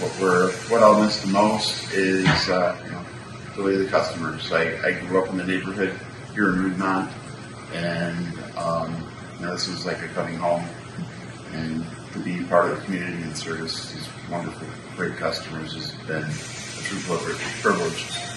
what we're what I'll miss the most is uh, you know really the customers. I, I grew up in the neighborhood here in Roodmont, and um, you know this was like a coming home, and to be part of the community and service these wonderful, great customers has been a true privilege.